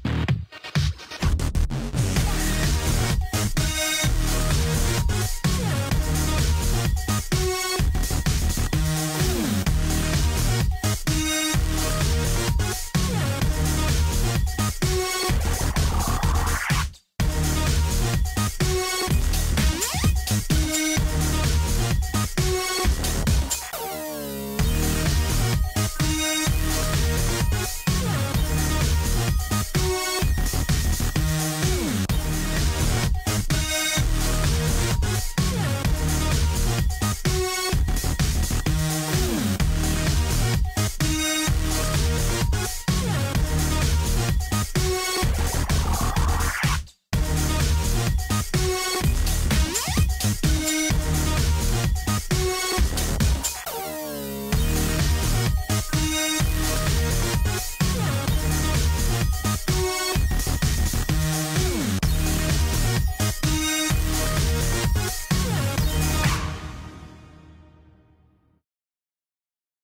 back.